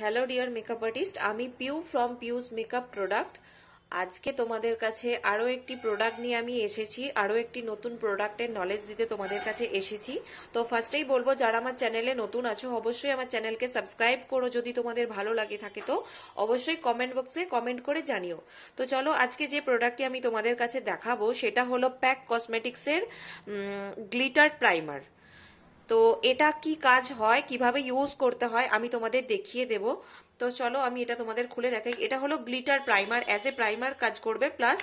Hello dear makeup artist, আমি Piu from Piu's makeup product. আজকে তোমাদের কাছে আরও একটি প্রোডাক্ট নিয়ে আমি এসেছি, আরও একটি নতুন প্রোডাক্টের নলেজ দিতে তোমাদের কাছে এসেছি। তো ফার্স্টেই বলব, যারা আমার চ্যানেলে নতুন আছো, অবশ্যই আমার চ্যানেলকে সাবস্ক্রাইব করো যদি তোমাদের ভালো লাগে থাকে তো। অবশ্যই কমেন্ট বক্সে কমেন্ট করে জানিও। তো চলো, আজকে যে প্রোডাক্টটি আমি তোমাদের কাছে দেখাবো, সেটা হলো প্যাক কসমেটিক্সের গ্লিটার প্রাইমার তো এটা কি কাজ হয়? কীভাবে ইউজ করতে হয়? আমি তোমাদের দেখিয়ে দেব। তো চলো আমি এটা তোমাদের খুলে দেখাই। এটা হলো glitter primer as a primer কাজ করবে প্লাস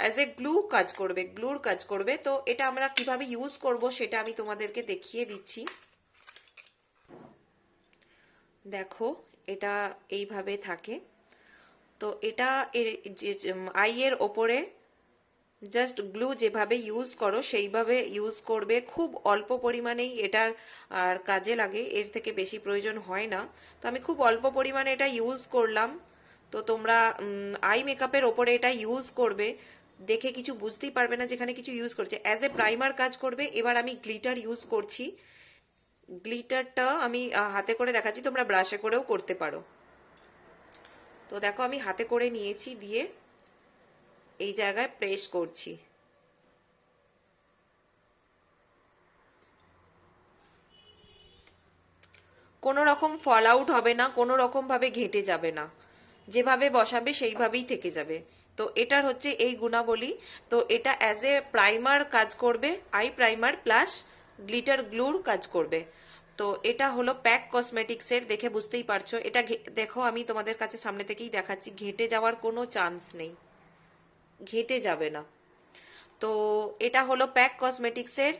অ্যাজ এ গ্লু কাজ করবে গ্লুর কাজ করবে। তো এটা আমরা কীভাবে ইউজ করব সেটা আমি তোমাদেরকে দেখিয়ে দিচ্ছি। দেখো, এটা এইভাবে থাকে। তো এটা আইয়ের ওপরে জাস্ট গ্লু যেভাবে ইউজ করো, সেইভাবে ইউজ করবে। খুব অল্প পরিমাণেই এটার, আর কাজে লাগে, এর থেকে বেশি প্রয়োজন হয় না। তো আমি খুব অল্প পরিমাণে এটা ইউজ করলাম। তো তোমরা আই মেকআপের ওপরে এটা ইউজ করবে। দেখে কিছু বুঝতেই পারবে না যেখানে কিছু ইউজ করছে। অ্যাজ এ প্রাইমার কাজ করবে, এবার আমি গ্লিটার ইউজ করছি। গ্লিটারটা আমি হাতে করে দেখাচ্ছি, তোমরা ব্রাশে করেও করতে পারো। তো দেখো, আমি হাতে করে নিয়েছি দিয়ে এই জায়গায় প্রেস করছি। কোনো রকম ফল আউট হবে না, কোনো রকম ভাবে ঘেটে যাবে না। যেভাবে বসাবে, সেইভাবেই থেকে যাবে। তো এটার হচ্ছে এই গুণাবলী। তো এটা অ্যাজ এ প্রাইমার কাজ করবে আই প্রাইমার প্লাস গ্লিটার গ্লুর কাজ করবে। তো এটা হলো প্যাক কসমেটিক্সের দেখে বুঝতেই পারছ। এটা দেখো, আমি তোমাদের কাছে সামনে থেকেই দেখাচ্ছি। ঘেটে যাওয়ার কোনো চান্স নেই। ঘেটে যাবে না। তো এটা হলো প্যাক কসমেটিক্সের,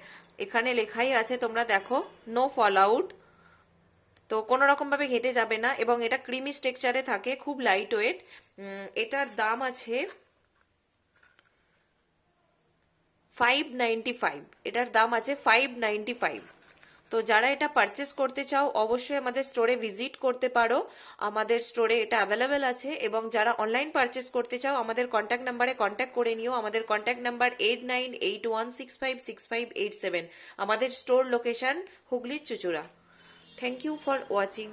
এখানে লেখাই আছে, তোমরা দেখো নো ফল আউট তো কোনো রকমভাবে ঘেটে যাবে না এবং এটা ক্রিমি স্ট্রেকচারে থাকে, খুব লাইট ওয়েট এটার দাম আছে ফাইভ নাইনটি ফাইভ এটার দাম আছে ফাইভ নাইনটি ফাইভ তো যারা এটা পারচেস করতে চাও, অবশ্যই আমাদের স্টোরে ভিজিট করতে পারো। আমাদের স্টোরে এটা অ্যাভেলেবেল আছে এবং যারা অনলাইন পারচেস করতে চাও, আমাদের কন্ট্যাক্ট নাম্বারে কন্ট্যাক্ট করে নিও। আমাদের contact number eight nine eight one six five six five eight seven আমাদের স্টোর লোকেশন হুগলির Chuchura. Thank you for watching